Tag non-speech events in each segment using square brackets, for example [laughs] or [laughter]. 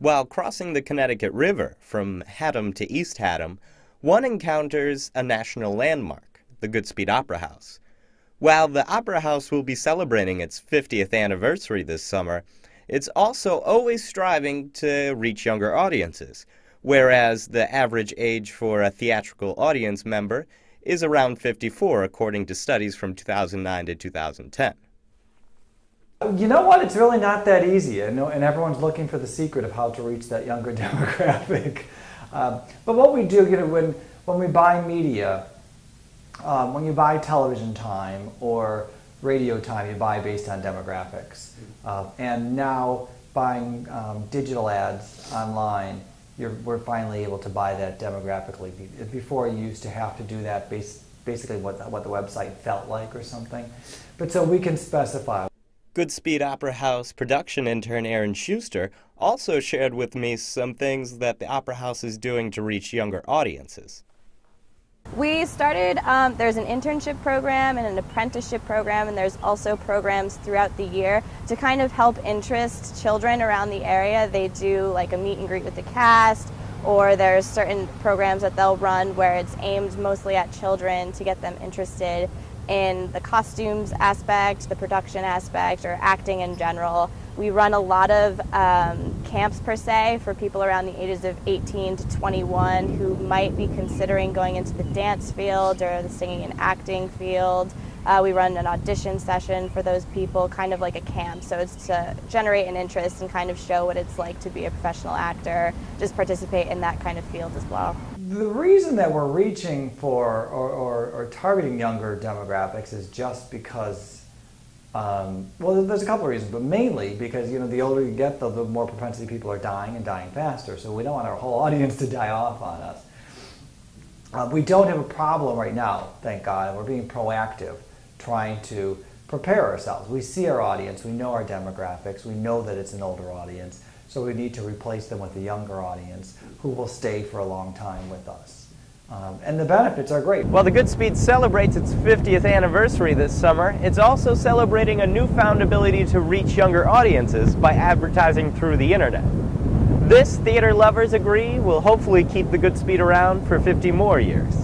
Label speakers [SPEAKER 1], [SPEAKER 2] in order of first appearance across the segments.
[SPEAKER 1] While crossing the Connecticut River from Haddam to East Haddam, one encounters a national landmark, the Goodspeed Opera House. While the Opera House will be celebrating its 50th anniversary this summer, it's also always striving to reach younger audiences, whereas the average age for a theatrical audience member is around 54, according to studies from 2009 to 2010.
[SPEAKER 2] You know what? It's really not that easy, and, and everyone's looking for the secret of how to reach that younger [laughs] demographic. Um, but what we do, you know, when when we buy media, um, when you buy television time or radio time, you buy based on demographics. Uh, and now buying um, digital ads online, we're finally able to buy that demographically. Before, you used to have to do that based basically what what the website felt like or something. But so we can specify
[SPEAKER 1] Goodspeed Opera House production intern Aaron Schuster also shared with me some things that the Opera House is doing to reach younger audiences.
[SPEAKER 3] We started, um, there's an internship program and an apprenticeship program, and there's also programs throughout the year to kind of help interest children around the area. They do like a meet and greet with the cast, or there's certain programs that they'll run where it's aimed mostly at children to get them interested in the costumes aspect, the production aspect, or acting in general. We run a lot of um, camps per se for people around the ages of 18 to 21 who might be considering going into the dance field or the singing and acting field. Uh, we run an audition session for those people, kind of like a camp. So it's to generate an interest and kind of show what it's like to be a professional actor, just participate in that kind of field as well.
[SPEAKER 2] The reason that we're reaching for or, or, or targeting younger demographics is just because, um, well, there's a couple of reasons, but mainly because you know the older you get, the, the more propensity people are dying and dying faster. So we don't want our whole [laughs] audience to die off on us. Uh, we don't have a problem right now, thank God. We're being proactive trying to prepare ourselves. We see our audience, we know our demographics, we know that it's an older audience, so we need to replace them with a younger audience who will stay for a long time with us. Um, and the benefits are great.
[SPEAKER 1] While the Goodspeed celebrates its 50th anniversary this summer, it's also celebrating a newfound ability to reach younger audiences by advertising through the internet. This, theater lovers agree, will hopefully keep the Goodspeed around for 50 more years.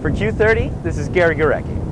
[SPEAKER 1] For Q30, this is Gary Gurecki.